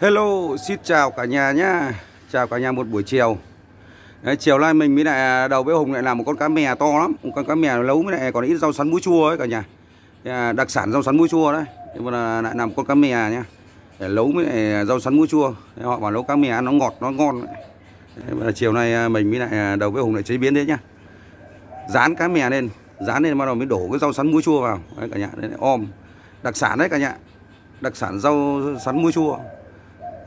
Hello, xin chào cả nhà nhá. Chào cả nhà một buổi chiều. Đấy, Chiều nay mình mới lại à, đầu với Hùng lại làm một con cá mè to lắm. Một con cá mè nấu mới lại còn ít rau sắn muối chua ấy cả nhà. Đặc sản rau sắn muối chua đấy. Nhưng mà lại làm con cá mè nhá. Để nấu mới lại à, rau sắn muối chua. Đấy, Họ bảo nấu cá mè ăn nó ngọt, nó ngon đấy, Chiều nay à, mình mới lại đầu với Hùng lại chế biến đấy nhá. Dán cá mè lên dán lên bắt đầu mới đổ cái rau sắn muối chua vào. Đấy cả nhà, đấy, om. Đặc sản đấy cả nhà. Đặc sản rau sắn muối chua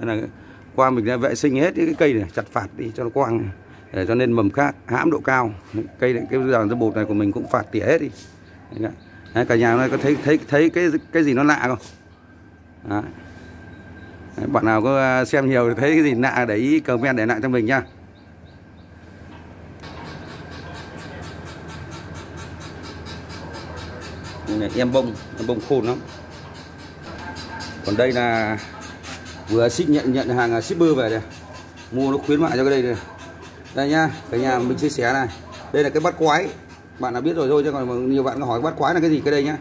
nên là qua mình đã vệ sinh hết những cái cây này chặt phạt đi cho nó quang để cho nên mầm khác hãm độ cao. Cây này cái dàn cái bột này của mình cũng phạt tỉa hết đi. Đấy, cả nhà này có thấy thấy thấy cái cái gì nó lạ không? Đấy. Đấy, bạn nào có à, xem nhiều thì thấy cái gì lạ để ý comment để lại cho mình nha. Này em bông em bông khôn lắm. Còn đây là vừa ship nhận nhận hàng shipper về đây. Mua nó khuyến mại cho cái đây này đây nhá cả nhà mình chia sẻ này. Đây là cái bát quái. Bạn đã biết rồi thôi chứ còn nhiều bạn có hỏi bát quái là cái gì cái đây nhá.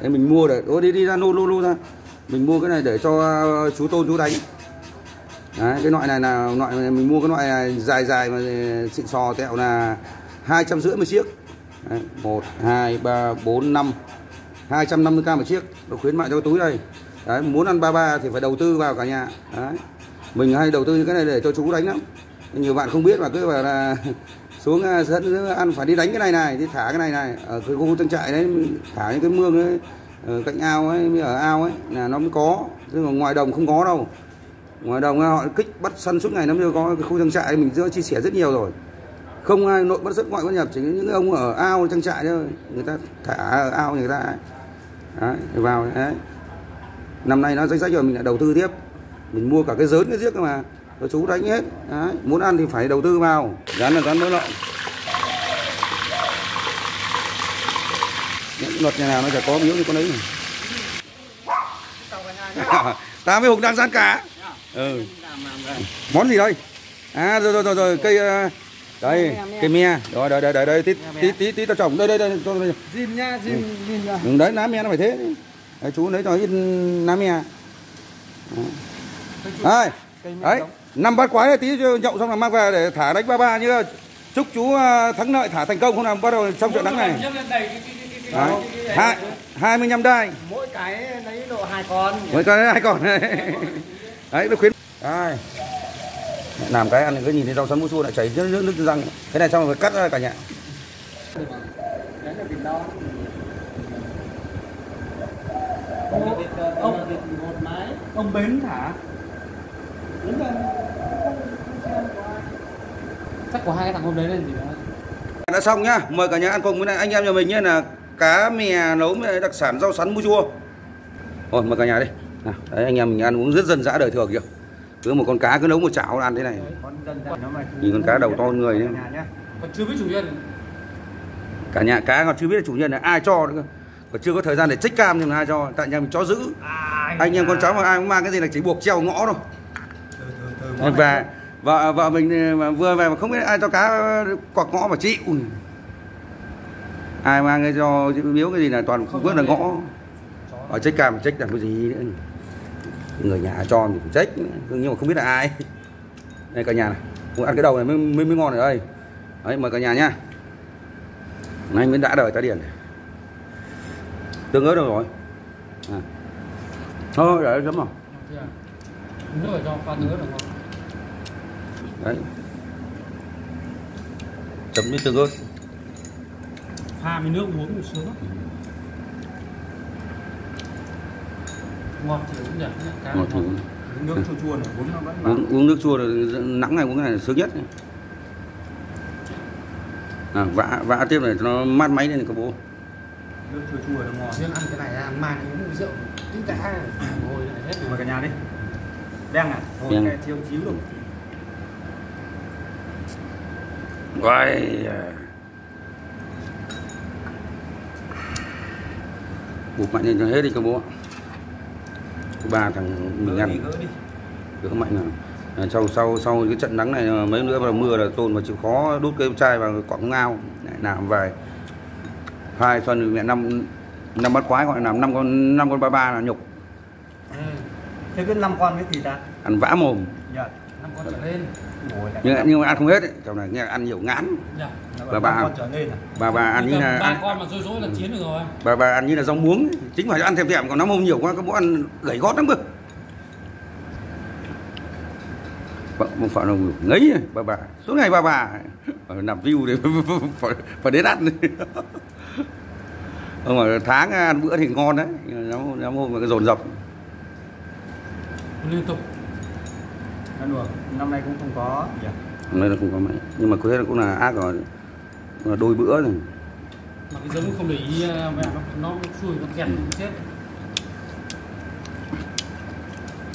Đây mình mua để ô đi đi ra lô lô lô ra. Mình mua cái này để cho ờ, chú tôn chú đánh. Đấy, cái loại này là loại này, mình mua cái loại này dài dài mà ờ, xịn sò tẹo là hai trăm rưỡi một chiếc. Đấy, một hai ba bốn năm. Hai trăm năm mươi k một chiếc. Nó khuyến mại cho cái túi đây. Đấy, muốn ăn ba ba thì phải đầu tư vào cả nhà. Đấy. mình hay đầu tư những cái này để cho chú đánh lắm. Nhiều bạn không biết mà cứ bảo là xuống à, dẫn ăn phải đi đánh cái này này đi thả cái này này. Ở cái khu trang trại đấy thả những cái mương ấy ở cạnh ao ấy ở ao ấy là nó mới có. Chứ còn ngoài đồng không có đâu. Ngoài đồng à, họ kích bắt săn suốt ngày nó mới có. Cái khu trang trại mình chưa chia sẻ rất nhiều rồi. Không ai nội bất xuất ngoại bất nhập chỉ những ông ở ao trang trại thôi. Người ta thả ở ao người ta đấy, vào đấy năm nay nó danh sách rồi mình lại đầu tư tiếp. Mình mua cả cái dớn cái giết mà. Cho chú đánh hết. Đấy. muốn ăn thì phải đầu tư vào. Rán là rán mỡ lợn. Những luật nhà nào nó chả có miếu như con ấy ta với hùng đang rán cá. Ừ. món gì đây? À rồi rồi rồi, rồi. cây uh, đây cây me. Rồi đây đây đây đây tí tí tí, tí tao trồng. Đây đây đây cho đây. Dìm nha dìm dìm nha. Ừ, đấy lá me nó phải thế đấy, chú lấy cho ít lá me đây đấy năm bát quái tí nhậu xong là mang về để thả đánh ba ba nhá chúc chú thắng lợi thả thành công không nào bắt đầu trong trận thắng này. đấy. hai hai mươi nhăm đai. Mỗi cái lấy độ hai con. Mỗi cái hai con. Đấy nó khuyến đây làm cái ăn cứ nhìn thấy rau sắn mua chua lại chảy nước nước răng. Cái này xong rồi phải cắt ra cả nhà ông ông bến thả đúng rồi. Chắc có hai cái thằng hôm đấy lên gì đó. Đã xong nhá. Mời cả nhà ăn cùng với này anh em nhà mình nhé. Là cá mè nấu với đặc sản rau sắn mua chua. Rồi mời cả nhà đi. Nào, đấy anh em mình ăn uống rất dân dã đời thường kìa. Cứ một con cá cứ nấu một chảo ăn thế này. Nhìn con cá đầu to hơn người nhé. Còn chưa biết chủ nhân. Cả nhà cá còn chưa biết là chủ nhân là ai cho nữa còn chưa có thời gian để trích cam nhưng ai cho tại nhà mình cho giữ. À, anh em con cháu mà ai cũng mang cái gì là chỉ buộc treo ngõ thôi. Và vợ vợ mình mà vừa về mà không biết ai cho cá quặc ngõ mà chịu ai mang cái cho miếu cái gì là toàn không biết là ngõ. Ở trách cam trách làm cái gì nữa. Người nhà cho thì cũng trách nhưng mà không biết là ai. Đây cả nhà này. Ăn cái đầu này mới mới, mới ngon ở đây. Đấy mời cả nhà nhá nay mới đã đời tá điển tương ớt đâu rồi? À. thôi để chấm vào. Nước ở cho pha tương ớt được không? Đấy. Chấm với tương ớt pha với nước uống thì sướng. Lắm ngọt thì cũng nhỉ cá ngọt thì nước chua chua này uống nó vẫn uống, uống nước chua rồi nắng này uống cái này là sướng nhất. À, vã vã tiếp này cho nó mát máy lên có bố nước chua chua nó ngon riêng ăn cái này à, mai uống rượu tí đã ngồi lại hết mời cả nhà đi. Đen à? Ngồi Đen. cái chiêu chiếu luôn. Quay Buộc mạnh lên cho hết đi các bố ba thằng mình ăn Đỡ mạnh nào à, sau sau sau cái trận nắng này mấy nữa vào mưa là tôn mà chịu khó đút cái chai vào quặng ngao lại làm vài hai xuân mẹ năm năm bắt quái gọi là làm năm con năm con ba ba là nhục. Ừ. thế cứ năm con với thịt à ăn vã mồm. Dạ năm con trở lên. Nhưng nhưng mà ăn không hết ấy. trong này nghe ăn nhiều ngán. Dạ bà- con trở lên à? bà bà ăn như là ba ăn, con mà rối rối là chiến được rồi. Bà bà ăn như là rau muống chính phải ăn thèm thèm còn nó mông nhiều quá có bữa ăn gầy gót lắm cơ. Bà, một phải là ngấy ấy, bà bà suốt ngày bà bà Ờ, nằm view để phải, phải đến ăn không mà tháng ăn bữa thì ngon đấy. Nhưng mà nó nó hôm mà cái dồn dập. Liên tục. Ăn đùa năm nay cũng không có gì à? Đây là không có mấy nhưng mà có thế là cũng là ác rồi. Cũng là đôi bữa rồi. Mà cái giống không để ý à, mẹ nó nó xui nó kẹt Ừ. chết.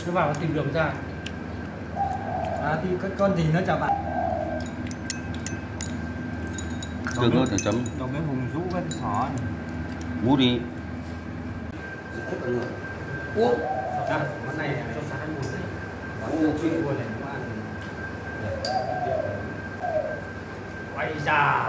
Nó vào nó tìm đường ra. À thì cái con gì nữa chào bạn? Tương ớt chấm. Đồng cái hùng rũ cái sò Ủa, dạ, món này cho sáng một đấy món chuyện luôn này cũng ăn quay ra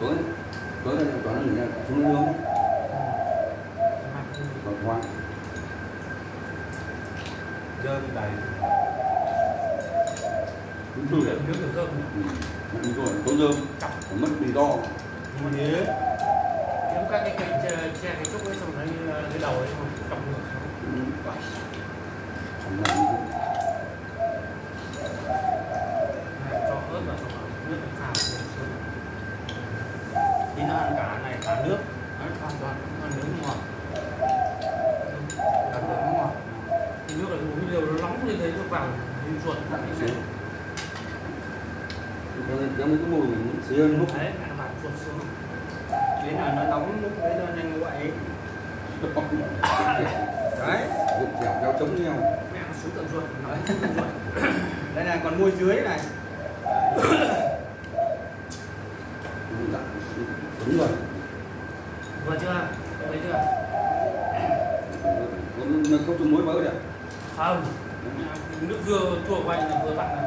tối tối là toàn là người ta xuống nướng còn khoan dơm đầy đúng rồi đấy nướng được cơm đúng rồi tối dơm mất mì to mà nhớ kiếm các cái cây che, cái trúc ấy xong rồi lấy cái đầu ấy rồi như thế. Này, cho ớt vào xong rồi nước nó xào thì nó ăn cả này cả nước. Đấy, hoàn toàn không ăn nướng ngọt. Cả nước nó ngọt thì nước là uống nhiều nó nóng như thế nó vào chuột nó bị sốt. Cho cái mùi mình xí hơn lúc đấy ăn vào chuột xuống thế là nó nóng lúc đấy nó nhanh quậy đấy dụng dẻo kéo chống nhau mẹ nó xuống tận ruột nói đây là còn môi dưới này đúng rồi vừa chưa? Vừa chưa có nó không chung muối mới được không. Nước dưa chua quay là vừa vặn này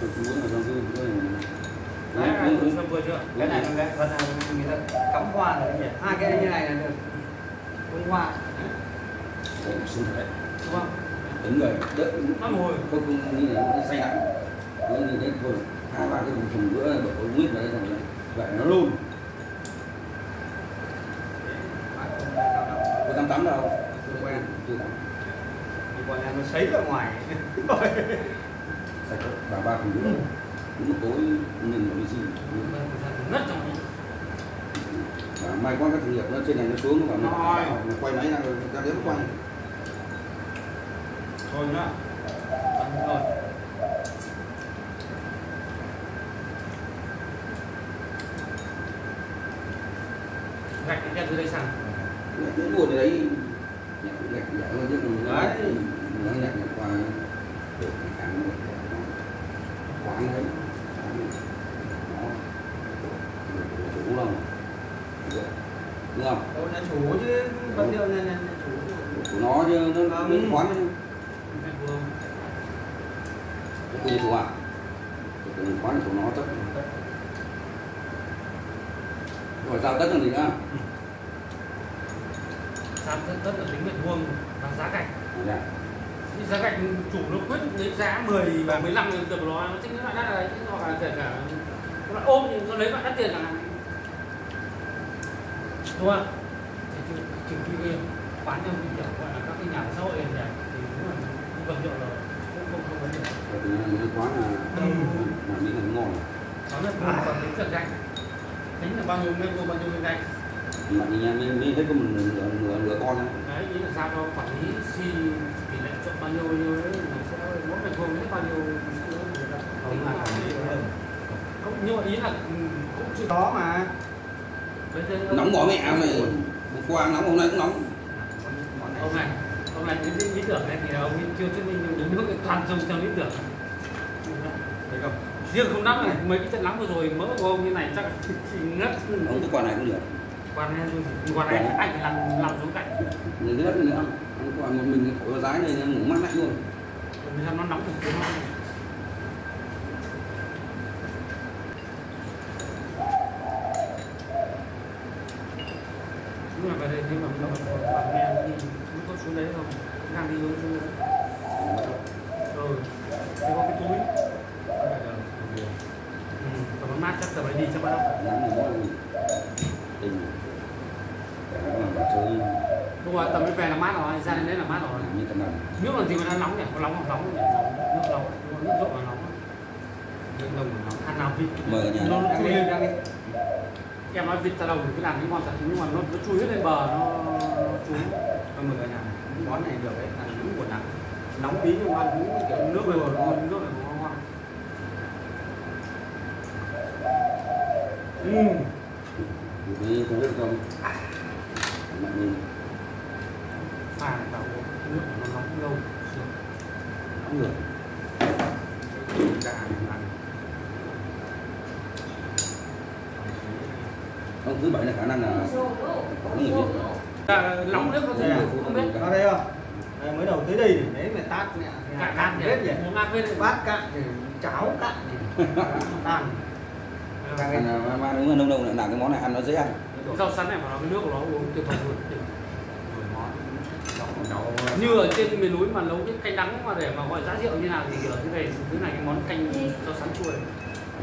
tôi cũng muốn là trong cái đấy này, cũng vừa vừa chưa cái này con cái phần này người ta cắm hoa rồi nhỉ hai cái như này là được bông hoa Ồ, xinh thật đấy đúng không đúng rồi đỡ nó mùi không không như là nó say lắm nó như thế thôi hai ba cái thùng bữa là bỏ nguyên vào đây rồi vậy nó luôn có tắm tắm đâu Chưa quen. chưa tắm thì gọi là nó sấy ra ngoài sạch rồi. và ba cùng nữa cũng một tối nhìn một cái gì ngất trong và may quá các thằng nghiệp nó trên này nó xuống và nó, Rồi. nó quay máy ra rồi ra đếm quay thôi nhá ăn rồi gạch cái từ đây sang Nhạc cái buồn đấy nhạc nhạc nhạc hơn chứ còn Đấy. nó nhạc nhạc qua được cái hàng quán đấy chủ lòng đúng không? Đâu nhà chủ chứ vật liệu nhà nhà chủ. Của nó chứ nó Vâng. nó quán chứ. Cái chủ à? Cái quán của nó tất. Rồi giao tất là gì nữa Sao tất, là tính mét vuông và giá gạch dạ giá gạch chủ nó quyết lấy giá 10 và 15 nghìn tầm đó nó tính nó lại đắt là chứ hoặc là kể cả. Nó lại ôm thì nó lấy lại đắt tiền chẳng hạn. Đúng không? Thì trừ, trừ khi cái bán trong cái kiểu gọi là các cái nhà xã hội này thì đúng là cái vật liệu là không không không vấn đề. Rồi nó quán là Ừ. là mỹ là ngon nó là còn tính trần gạch. Tính là bao nhiêu mét vuông bao nhiêu viên gạch mà nhà mình mình thấy có một nửa nửa nửa con đấy đấy ý là giao cho quản lý si tỷ lệ chọn bao nhiêu bao nhiêu đấy là sẽ mỗi mét vuông hết bao nhiêu tính là không nhưng mà ý là ừ, cũng chưa đó mà. Nóng bỏ mẹ này hôm qua nóng hôm nay cũng nóng. Ông này ông này cái ý tưởng này thì ông chưa chứng minh đứng nước toàn dùng trong ý tưởng. Thấy không? Riêng không nắm này mấy cái trận nắng vừa rồi mỡ của ông như này chắc ngất. Nóng cái quả này cũng được quan này quan này anh phải làm làm xuống cạnh người này nữa còn một mình ở giá này ngủ mát lạnh luôn. Mình làm nó nóng thực sự nhưng mà về đây thì mà nó bạn nghe đi nó có xuống đấy không đang đi hướng xuống ừ thì có cái túi. Ừ còn mát chắc tầm ấy đi chắc bắt đầu dám thì mỗi tình để nó làm chơi đúng rồi tầm về là mát rồi ra đến đấy là mát rồi. Như nào? Nước làm gì mà nó nóng nhỉ? Có nóng không? Nóng nhỉ? Nước nóng. Nước rộn là nóng. Nước nồng là nóng. Ăn nào vịt? Mời cả nhà. Nó chui đi lên đang đi. em nói vịt ta đầu thì cái làm cái ngon thật nhưng mà nó, nó chui hết lên bờ nó, nó chui mời cả nhà. Món này được đấy là đúng của nắng nóng tí nhưng mà ăn cũng kiểu nước nước rồi rồi ngon nước này ngon. Ừ. thì đi có biết không mạnh đi à bảo nước nó nóng lâu không được cả ăn không thứ bảy là khả năng là có người biết à, nóng nước có thể không biết. Ở đây không? Đây, mới đầu tới đây thì đấy mà tát cạn cạn hết nhỉ? Muốn ăn với bát cạn thì cháo cạn thì tan đang ăn à, mà đúng là nông nông là cái món này ăn nó dễ ăn. Rau sắn này mà nó cái nước của nó uống tuyệt vời luôn. Rồi món nấu như ở trên miền núi mà nấu cái canh đắng mà để mà gọi giá rượu như nào thì ở cái này thứ này cái món canh rau sắn chua này.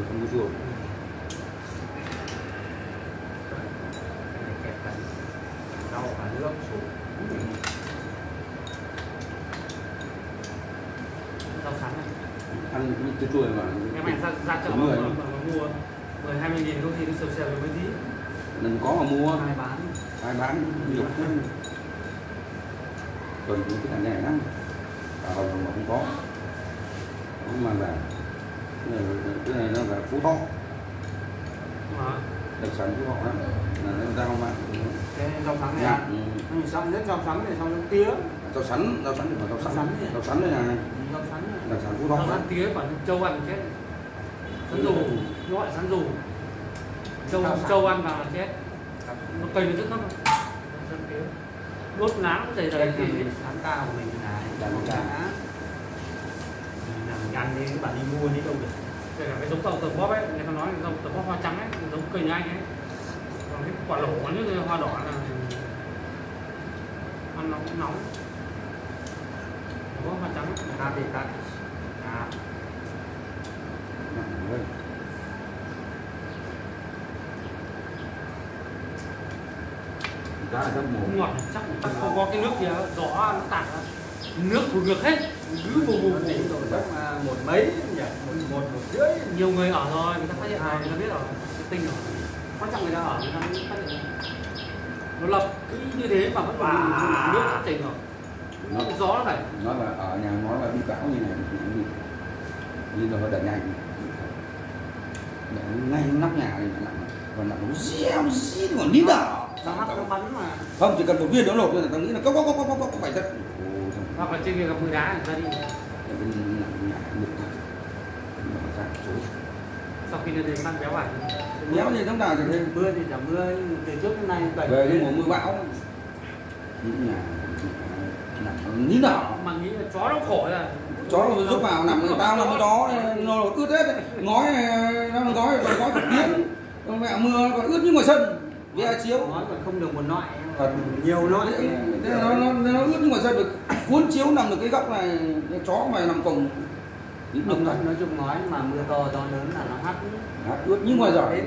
Không có chua kẹp cả rau và nước xuống rau sắn này ăn chua chua mà em này ra, ra chợ mà, mà, mà mua mười hai mươi nghìn có khi nó sầu xèo được mấy tí. Đừng có mà mua. Ai bán. Ai bán nhiều hơn còn những cái thằng này lắm. À, còn mà không có. Không mà là cái này, cái này nó là phú thọ. Mà đặc sản phú thọ lắm là nó ra không bạn cái rau sắn này dạ. mình xong hết rau sắn này xong nó tía. Rau sắn rau sắn thì phải rau Rau sắn sắn rau sắn đây là rau sắn này. Đặc sản phú thọ sắn tía còn trâu ăn chết. Sắn dù nó gọi sắn dù sắn. trâu ăn vào là chết nó cây nó rất thấp. Sắn tía. Đốt lá nó dày dày thì sắn cao của mình này Đàn Đàn cá. cá làm mình ăn đi các bạn đi mua đi đâu được. Đây là cái giống tàu tàu bóp ấy người ta nói là giống tàu bóp hoa trắng ấy giống cây nhà anh ấy. Còn cái quả lổ nó như hoa đỏ là ăn nó cũng nóng. Tàu bóp hoa trắng. Cá thì cá cá là mồm ngọt chắc chắc không có cái nước kia rõ nó tạt nước của ngược hết. Cứ vù vù vù chắc là một mấy nhỉ một một một rưỡi nhiều người ở rồi, người ta phát hiện rồi, người ta biết rồi, cái tinh rồi. Quan trọng người ta ở, người ta mới phát hiện nó lập cứ như thế mà vẫn còn nước phát trình rồi nó- gió nó đẩy nói là ở nhà nói là đi bão như này như như là nó đẩy nhanh. Đẩy ngay nóc nhà này là nặng còn nặng nó reo xí còn nín đỏ nó hắt nó bắn mà. Không chỉ cần một viên nó nổ thôi là tao nghĩ là có có có có có có phải thật. Hoặc là trên kia gặp mưa đá người ta đi. Để sau khi lên mang béo ảnh. Béo gì ta thì thêm mưa thì chẳng mưa từ trước đến nay bảy về cái mùa mưa bão. Những nhà nặng nín đỏ mà nghĩ là chó nó khổ rồi chó nó giúp vào nằm tao nằm chó nó ướt hết ngói nó ngói còn ngói tiếng con mẹ mưa còn ướt như ngoài sân. Ai chiếu. nói còn không được một loại Thật. nhiều là nó, nó, nó ướt như ngoài sân được. Cuốn chiếu nằm được cái góc này chó mày nằm cùng. Ít được nói, chung nói mà mưa to to lớn là nó hắt. Hát ướt như ngoài giỏi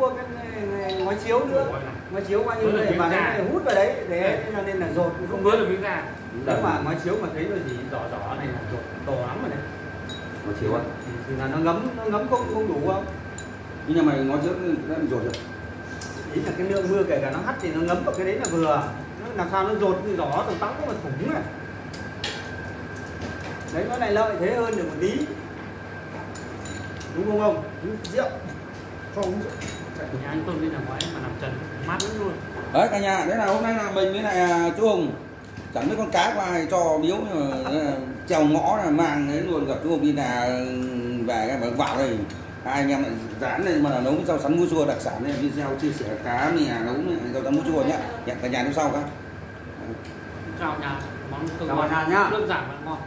nó thua cái ngói chiếu nữa. Ngói chiếu bao nhiêu này và nó lại hút vào đấy thế cho nên là rột. Không không biết được miếng gà nếu mà ngói chiếu mà thấy nó gì rõ rõ này là rột to lắm rồi đấy. Ngoài chiếu á? Thì, là nó ngấm nó ngấm không không đủ không? Nhưng nhà mày ngói trước đã bị rồi rồi ý là cái lượng mưa kể cả nó hắt thì nó ngấm vào cái đấy là vừa. Nó làm sao nó rột như gió từ tóc nó mà thủng này đấy nó lại lợi thế hơn được một tí. Đúng không ông? Uống rượu cho uống rượu nhà anh tôi bên nhà ngoại mà nằm trần mát lắm luôn. Đấy cả nhà thế là hôm nay là mình với lại à, chú hùng. Chẳng biết con cá ai cho biếu nhưng mà à, trèo ngõ là mang đến luôn gặp chú hùng đi là về cái vào đây. Hai anh em lại dán này mà là nấu rau sắn mua chua đặc sản này video chia sẻ cá mì nấu này, rau sắn mua chua nhá. Hẹn cả nhà lúc sau các. Chào nhà món cả nhà nhá. đơn giản mà ngon